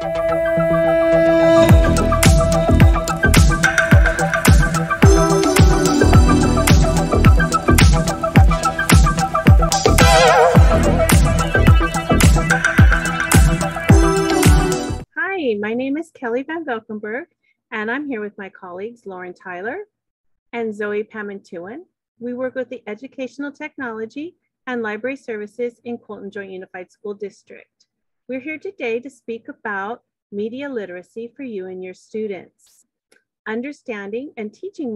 Hi, my name is Kelli VanVelkinburgh, and I'm here with my colleagues Lauren Tyler and Zoe Pamintuan. We work with the Educational Technology and Library Services in Colton Joint Unified School District. We're here today to speak about media literacy for you and your students. Understanding and teaching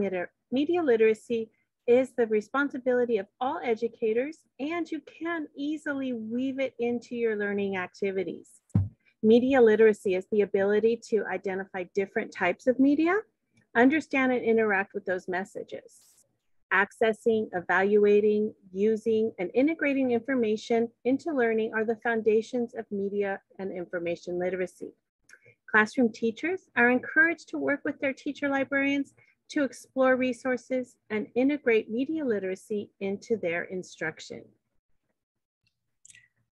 media literacy is the responsibility of all educators, and you can easily weave it into your learning activities. Media literacy is the ability to identify different types of media, understand and interact with those messages. Accessing, evaluating, using, and integrating information into learning are the foundations of media and information literacy. Classroom teachers are encouraged to work with their teacher librarians to explore resources and integrate media literacy into their instruction.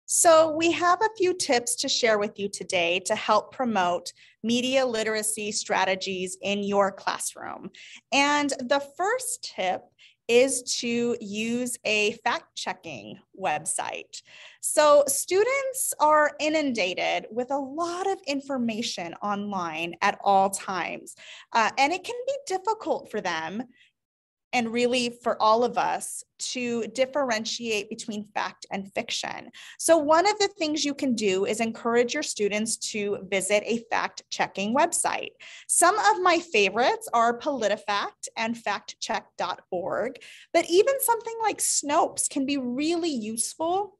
So we have a few tips to share with you today to help promote media literacy strategies in your classroom. And the first tip is to use a fact checking website. So, students are inundated with a lot of information online at all times, uh, and it can be difficult for them and really for all of us to differentiate between fact and fiction. So, one of the things you can do is encourage your students to visit a fact checking website. Some of my favorites are PolitiFact and factcheck.org, but even something like Snopes can be really useful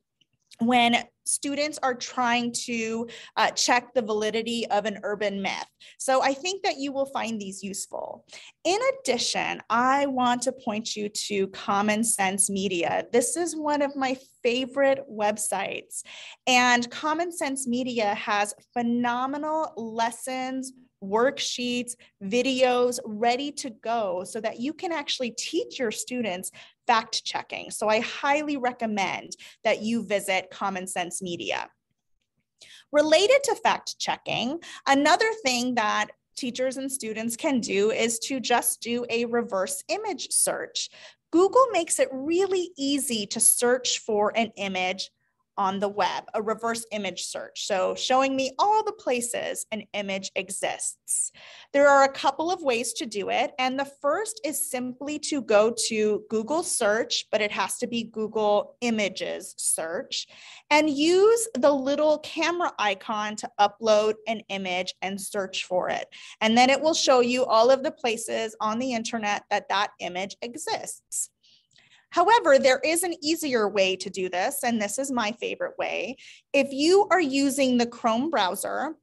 when students are trying to uh, check the validity of an urban myth. So I think that you will find these useful. In addition, I want to point you to Common Sense Media. This is one of my favorite websites. And Common Sense Media has phenomenal lessons, worksheets, videos ready to go so that you can actually teach your students fact checking. So I highly recommend that you visit Common Sense Media. Related to fact checking, another thing that teachers and students can do is to just do a reverse image search. Google makes it really easy to search for an image on the web, a reverse image search. So showing me all the places an image exists. There are a couple of ways to do it. And the first is simply to go to Google search, but it has to be Google images search and use the little camera icon to upload an image and search for it. And then it will show you all of the places on the internet that that image exists. However, there is an easier way to do this, and this is my favorite way. If you are using the Chrome browser,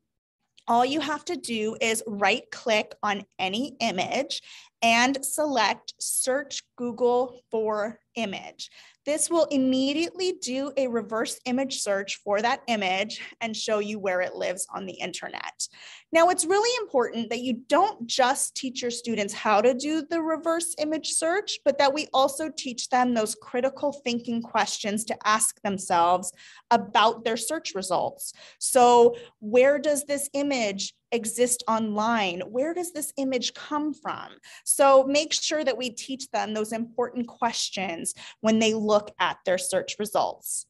all you have to do is right click on any image and select search Google for image. This will immediately do a reverse image search for that image and show you where it lives on the internet. Now, it's really important that you don't just teach your students how to do the reverse image search, but that we also teach them those critical thinking questions to ask themselves about their search results. So, where does this image exist online? Where does this image come from? So make sure that we teach them those important questions when they look at their search results.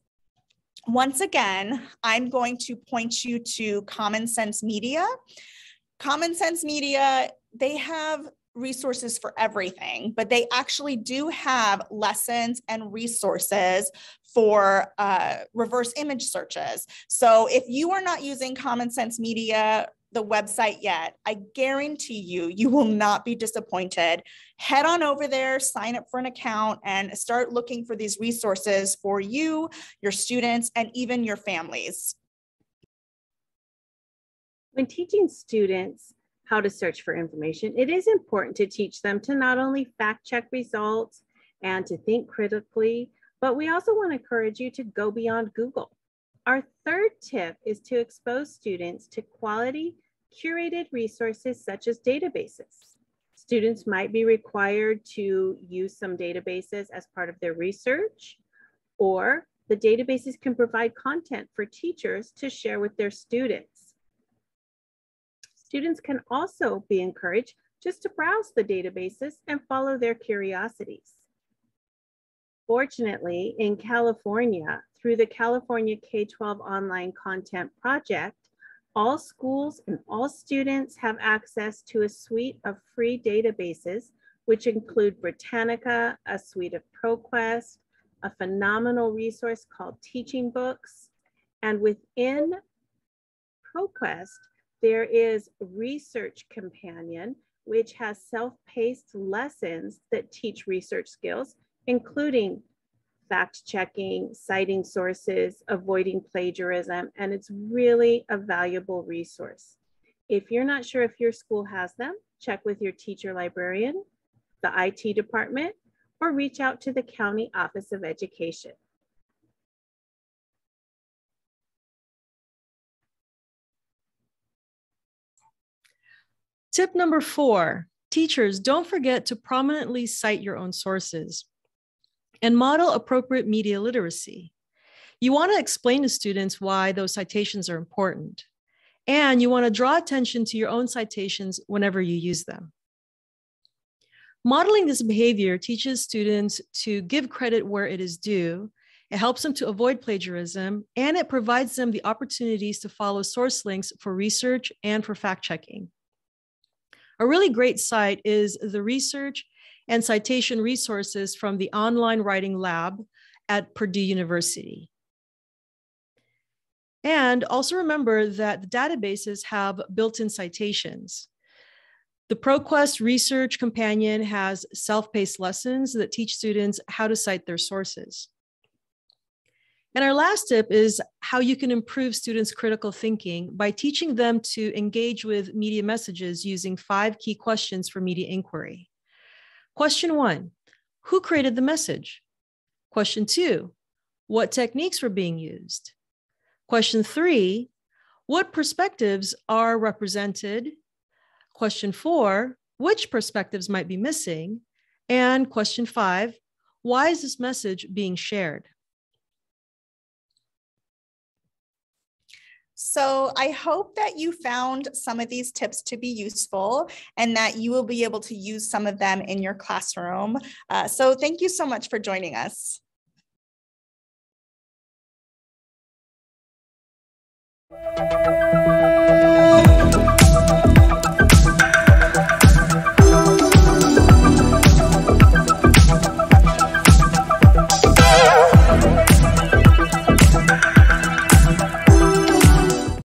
Once again, I'm going to point you to Common Sense Media. Common Sense Media, they have resources for everything, but they actually do have lessons and resources for uh, reverse image searches. So if you are not using Common Sense Media the website yet, I guarantee you, you will not be disappointed. Head on over there, sign up for an account, and start looking for these resources for you, your students, and even your families. When teaching students how to search for information, it is important to teach them to not only fact check results and to think critically, but we also want to encourage you to go beyond Google. Our third tip is to expose students to quality curated resources such as databases. Students might be required to use some databases as part of their research, or the databases can provide content for teachers to share with their students. Students can also be encouraged just to browse the databases and follow their curiosities. Fortunately, in California, through the California K-12 Online Content Project, all schools and all students have access to a suite of free databases, which include Britannica, a suite of ProQuest, a phenomenal resource called Teaching Books. And within ProQuest, there is Research Companion, which has self-paced lessons that teach research skills, including fact checking, citing sources, avoiding plagiarism, and it's really a valuable resource. If you're not sure if your school has them, check with your teacher librarian, the IT department, or reach out to the County Office of Education. Tip number four, teachers, don't forget to prominently cite your own sources and model appropriate media literacy. You want to explain to students why those citations are important, and you want to draw attention to your own citations whenever you use them. Modeling this behavior teaches students to give credit where it is due. It helps them to avoid plagiarism, and it provides them the opportunities to follow source links for research and for fact checking. A really great site is the Research and citation resources from the online writing lab at Purdue University. And also remember that the databases have built-in citations. The ProQuest Research Companion has self-paced lessons that teach students how to cite their sources. And our last tip is how you can improve students' critical thinking by teaching them to engage with media messages using five key questions for media inquiry. Question one Who created the message? Question two What techniques were being used? Question three What perspectives are represented? Question four Which perspectives might be missing? And question five Why is this message being shared? So I hope that you found some of these tips to be useful and that you will be able to use some of them in your classroom. Uh, so thank you so much for joining us.